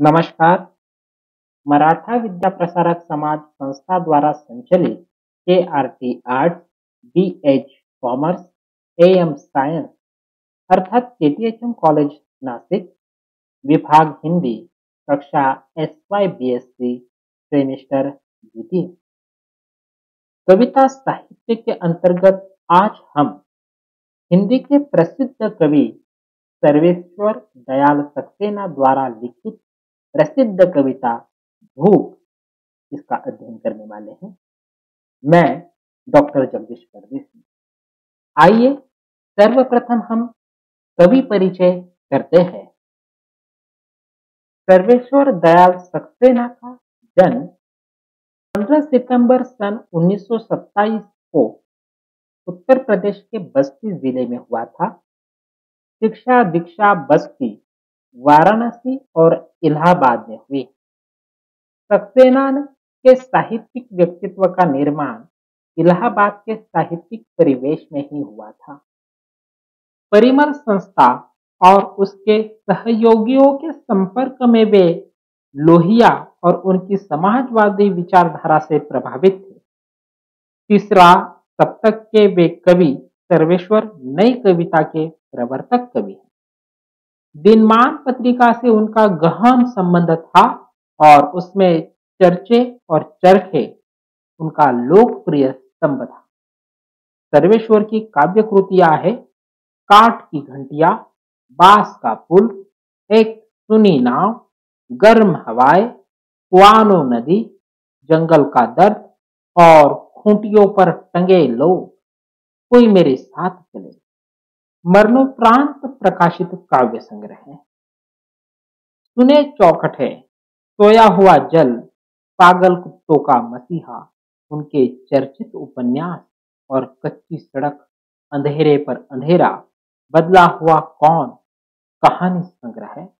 नमस्कार। मराठा विद्या प्रसारक समाज संस्था द्वारा संचालित K R T art, B H commerce, A M science अर्थात K T H M college, Nashik, विभाग हिंदी, कक्षा S Y B S C, semester द्वितीय कविता साहित्य के अंतर्गत आज हम हिंदी के प्रसिद्ध कवि सर्वेश्वर दयाल सक्सेना द्वारा लिखित प्रसिद्ध कविता भूख इसका अध्ययन करने वाले हैं। मैं डॉक्टर जगदीश परदेसी। आइए सर्वप्रथम हम कवि परिचय करते हैं। सर्वेश्वर दयाल सक्सेना का जन्म 15 सितंबर सन 1927 को उत्तर प्रदेश के बस्ती ज़िले में हुआ था। शिक्षा दीक्षा बस्ती वाराणसी और इलाहाबाद में हुई। सक्सेना के साहित्यिक व्यक्तित्व का निर्माण इलाहाबाद के साहित्यिक परिवेश में ही हुआ था। परिमल संस्था और उसके सहयोगियों के संपर्क में वे लोहिया और उनकी समाजवादी विचारधारा से प्रभावित थे। तीसरा सप्तक के वे कवि सर्वेश्वर, नई कविता के प्रवर्तक कवि दिनमान पत्रिका से उनका गहन संबंध था और उसमें चर्चे और चरखे, उनका लोकप्रिय स्तंभ था। सर्वेश्वर की काव्य कृतियाँ है काठ की घंटिया, बाँस का पुल, एक सुनी नाव, गर्म हवाएँ कुआनो नदी, जंगल का दर्द और खूंटियों पर टंगे लोग। कोई मेरे साथ चले। मरणोपरांत प्रकाशित काव्य संग्रह है। सुने चौखट है सोया हुआ जल, पागल कुत्तों का मसीहा, उनके चर्चित उपन्यास और कच्ची सड़क, अंधेरे पर अंधेरा, बदला हुआ कौन? कहानी संग्रह है।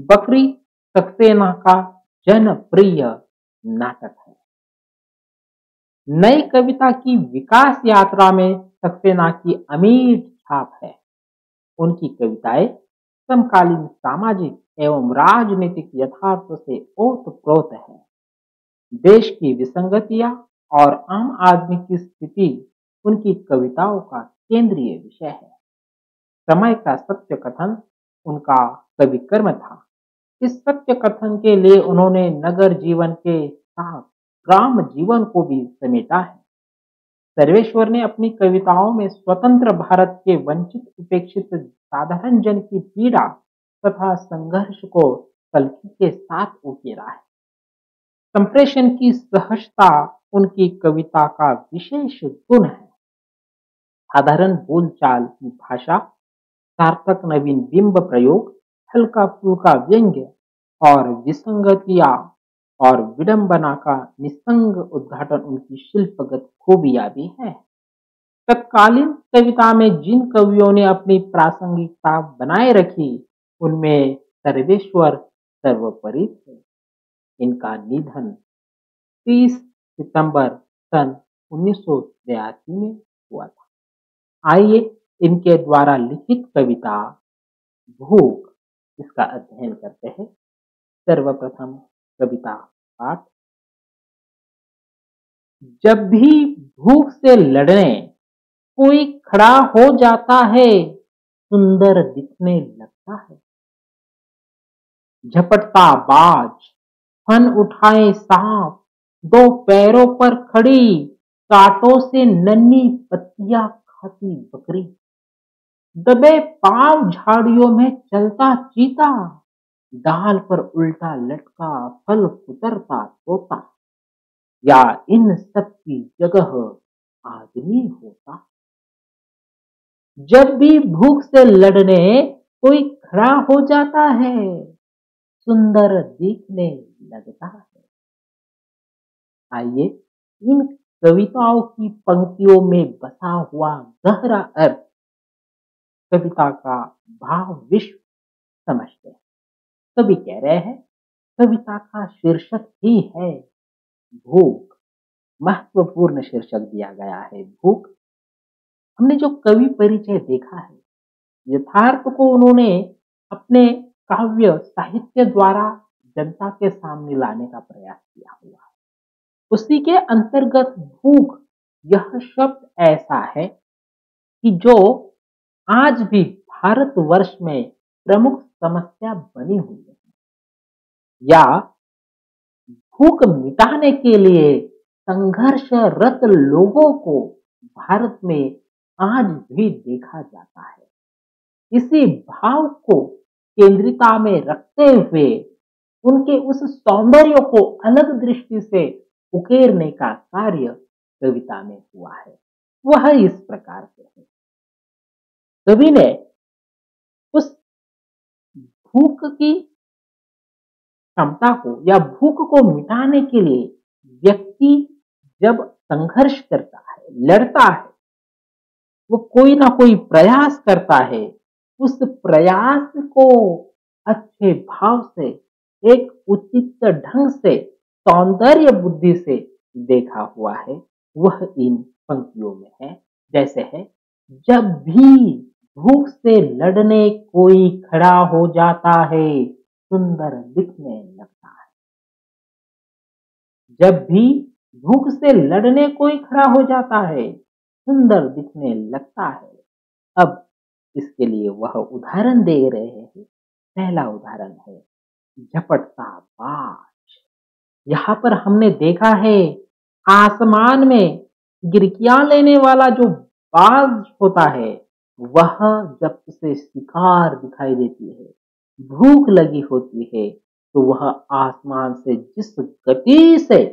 बकरी सक्सेना का जनप्रिय नाटक है। नई कविता की विकास यात्रा में सक्सेना की अमीर छाप है। उनकी कविताएँ समकालीन सामाजिक एवं राजनीतिक यथार्थ से ओतप्रोत है। देश की विसंगतियाँ और आम आदमी की स्थिति उनकी कविताओं का केंद्रीय विषय है। समय का सत्य कथन उनका कवि कर्म था। इस सत्य कथन के लिए उन्होंने नगर जीवन के साथ ग्राम जीवन को भी समेटा है। सर्वेश्वर ने अपनी कविताओं में स्वतंत्र भारत के वंचित, उपेक्षित साधारण जन की पीड़ा तथा संघर्ष को कलकी के साथ उकेरा है। संप्रेषण की सहजता उनकी कविता का विशेष गुण है। साधारण बोलचाल की भाषा, सार्थक नवीन बिंब प्रयोग हल्का फुल्का व्यंग्य और विसंगतिया और विडंबना का निसंग उद्घाटन उनकी शिल्पगत खूबियाँ भी है। तत्कालीन कविता में जिन कवियों ने अपनी प्रासंगिकता बनाए रखी, उनमें सर्वेश्वर सर्वोपरि थे। इनका निधन 30 सितंबर सन उन्नीस में हुआ था। आइए इनके द्वारा लिखित कविता भूख इसका अध्ययन करते हैं। सर्वप्रथम कविता पाठ जब भी भूख से लड़ने कोई खड़ा हो जाता है, सुंदर दिखने लगता है। झपटता बाज, फन उठाए सांप, दो पैरों पर खड़ी, कांटों से नन्ही पत्तियाँ खाती बकरी। दबे पाँव झाड़ियों में चलता चीता डाल पर उल्टा लटका फल कुतरता तोता या इन सब की जगह आदमी होता। जब भी भूख से लड़ने कोई खड़ा हो जाता है, सुंदर दिखने लगता है। आइए, इन कविताओं की पंक्तियों में बसा हुआ गहरा अर्थ, कविता का भाव विश्व समझते हैं। कवि कह रहे हैं कविता का शीर्षक ही है। भूख, महत्वपूर्ण शीर्षक दिया गया है। भूख, हमने जो कवि परिचय देखा है, यथार्थ को उन्होंने अपने काव्य साहित्य द्वारा जनता के सामने लाने का प्रयास किया हुआ है। उसी के अंतर्गत भूख, यह शब्द ऐसा है कि जो आज भी भारतवर्ष में प्रमुख समस्या बनी हुई है। या भूख मिटाने के लिए संघर्षरत लोगों को भारत में आज भी देखा जाता है। इसी भाव को केंद्रिता में रखते हुए उनके उस सौंदर्य को अलग दृष्टि से उकेरने का कार्य कविता में हुआ है। वह इस प्रकार से है। कवि ने भूख की क्षमता को या भूख को मिटाने के लिए व्यक्ति जब संघर्ष करता है, लड़ता है, वो कोई ना कोई प्रयास करता है, उस प्रयास को अच्छे भाव से, एक उचित ढंग से, सौंदर्य बुद्धि से देखा हुआ है, वह इन पंक्तियों में है। जैसे है, जब भी भूख से लड़ने कोई खड़ा हो जाता है, सुंदर दिखने लगता है। जब भी भूख से लड़ने कोई खड़ा हो जाता है, सुंदर दिखने लगता है। अब इसके लिए वह उदाहरण दे रहे हैं। पहला उदाहरण है, झपटता बाज। यहाँ पर हमने देखा है, आसमान में गिरकिया लेने वाला जो बाज होता है वह जब उसे शिकार दिखाई देती है, भूख लगी होती है तो वह आसमान से जिस गति से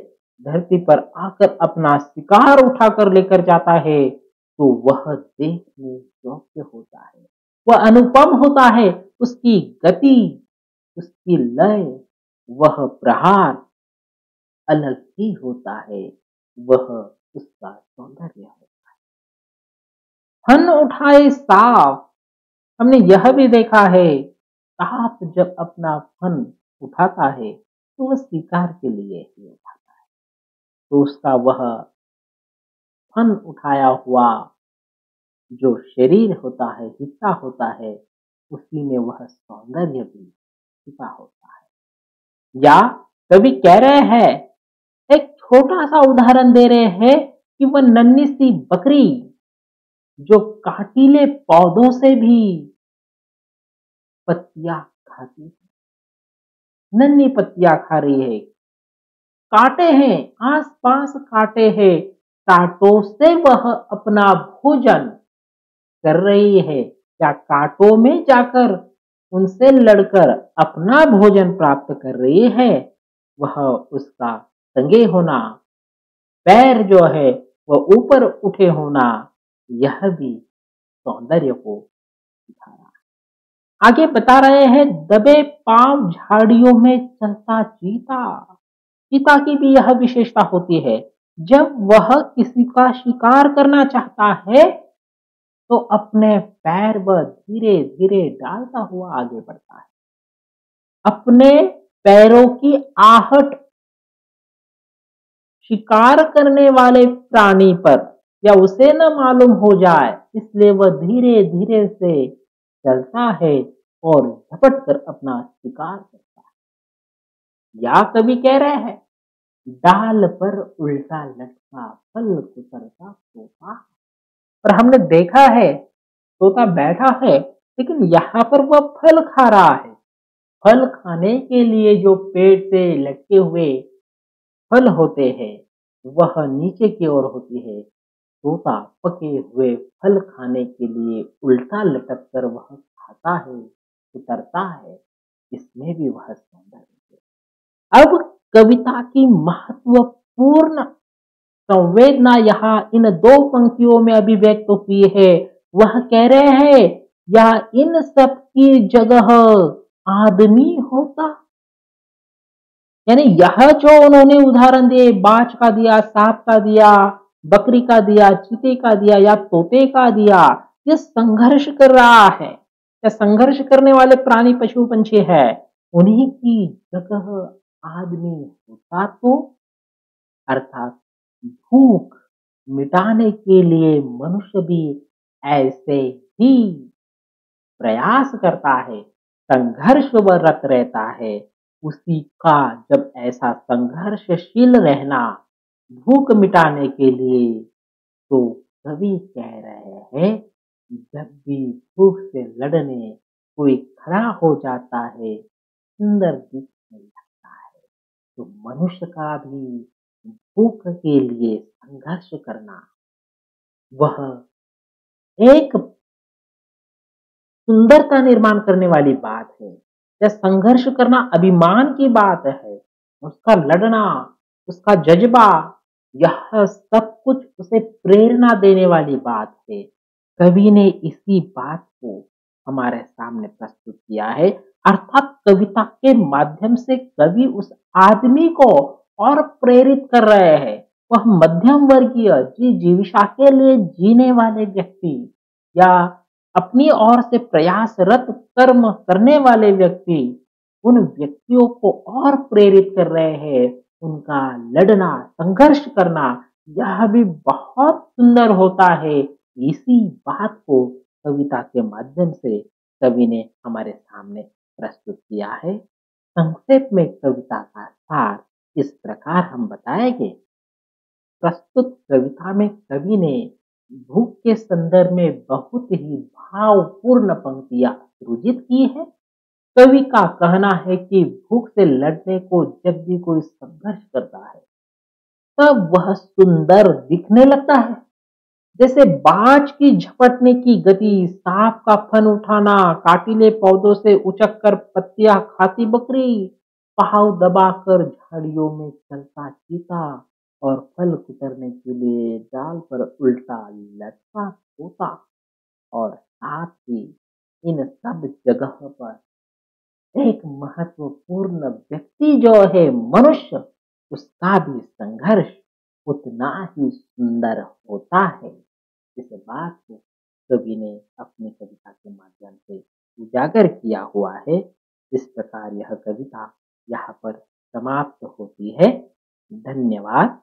धरती पर आकर अपना शिकार उठाकर लेकर जाता है तो वह देखने योग्य होता है। वह अनुपम होता है, उसकी गति, उसकी लय, वह प्रहार अलग ही होता है, वह उसका सौंदर्य है। फन उठाए साफ़। हमने यह भी देखा है, साफ़ जब अपना फन उठाता है तो वह शिकार के लिए ही उठाता है। तो उसका वह फन उठाया हुआ जो शरीर होता है, हिस्सा होता है, उसी में वह सौंदर्य भी छिपा होता है। या कभी कह रहे हैं, एक छोटा सा उदाहरण दे रहे हैं कि वह नन्ही सी बकरी जो काटीले पौधों से भी पत्तियाँ खाती है। नन्ही पत्तियाँ खा रही है काटे हैं, आसपास काटे हैं कांटों से वह अपना भोजन कर रही है। या कांटों में जाकर उनसे लड़कर अपना भोजन प्राप्त कर रही है? वह उसका संगे होना, पैर जो है, वह ऊपर उठे होना यह भी सौंदर्य को दिखा रहा है आगे बता रहे हैं, दबे पाँव झाड़ियों में चलता चीता। चीता की भी यह विशेषता होती है, जब वह किसी का शिकार करना चाहता है तो अपने पैर व धीरे धीरे डालता हुआ आगे बढ़ता है। अपने पैरों की आहट शिकार करने वाले प्राणी पर या उसे न मालूम हो जाए, इसलिए वह धीरे धीरे से चलता है और झपट कर अपना शिकार करता है। या कभी कह रहे हैं, डाल पर उल्टा लटका, फल कुतरता तोता और हमने देखा है, तोता बैठा है, लेकिन यहाँ पर वह फल खा रहा है। फल खाने के लिए जो पेड़ से लटके हुए फल होते हैं, वह नीचे की ओर होती है। तोता पके हुए फल खाने के लिए उल्टा लटक कर वह खाता है, उतरता है, इसमें भी वह सौंदर्य है। अब कविता की महत्वपूर्ण संवेदना यहाँ इन दो पंक्तियों में अभिव्यक्त हुई है। वह कह रहे हैं, या इन सब की जगह आदमी होता? यानी यह जो उन्होंने उदाहरण दिए, बाज का दिया, सांप का दिया बकरी का दिया, चीते का दिया या तोते का दिया ये संघर्ष कर रहा है। या संघर्ष करने वाले प्राणी, पशु, पंछी है? उन्हीं की जगह आदमी होता तो अर्थात भूख मिटाने के लिए मनुष्य भी ऐसे ही प्रयास करता है, संघर्ष रत रहता है। उसी का जब ऐसा संघर्षशील रहना भूख मिटाने के लिए। तो कवि कह रहे हैं जब भी भूख से लड़ने कोई खड़ा हो जाता है, सुंदर दिखने लगता है तो मनुष्य का भी भूख के लिए संघर्ष करना, वह एक सुंदरता निर्माण करने वाली बात है। या संघर्ष करना अभिमान की बात है, उसका लड़ना उसका जज्बा, यह सब कुछ उसे प्रेरणा देने वाली बात है। कवि ने इसी बात को हमारे सामने प्रस्तुत किया है। अर्थात कविता के माध्यम से कवि उस आदमी को और प्रेरित कर रहे हैं। वह मध्यम वर्गीय जी जीविका के लिए जीने वाले व्यक्ति या अपनी ओर से प्रयासरत कर्म करने वाले व्यक्ति, उन व्यक्तियों को और प्रेरित कर रहे हैं। उनका लड़ना, संघर्ष करना, यह भी बहुत सुंदर होता है। इसी बात को कविता के माध्यम से कवि ने हमारे सामने प्रस्तुत किया है। संक्षेप में कविता का सार इस प्रकार हम बताएँगे। प्रस्तुत कविता में कवि ने भूख के संदर्भ में बहुत ही भावपूर्ण पंक्तियाँ सृजित की है। कवि का कहना है कि भूख से लड़ने को जब भी कोई संघर्ष करता है, तब वह सुंदर दिखने लगता है। जैसे बाज की झपटने की गति, सांप का फन उठाना, काटिले पौधों से उचक कर पत्तियाँ खाती बकरी पहाव दबाकर झाड़ियों में चलता चीता और फल कुतरने के लिए जाल पर उल्टा लटका होता और साथ ही इन सब जगह पर एक महत्वपूर्ण व्यक्ति जो है मनुष्य, उसका भी संघर्ष उतना ही सुंदर होता है। इस बात को कवि ने अपनी कविता के माध्यम से उजागर किया हुआ है। इस प्रकार यह कविता यहाँ पर समाप्त होती है। धन्यवाद।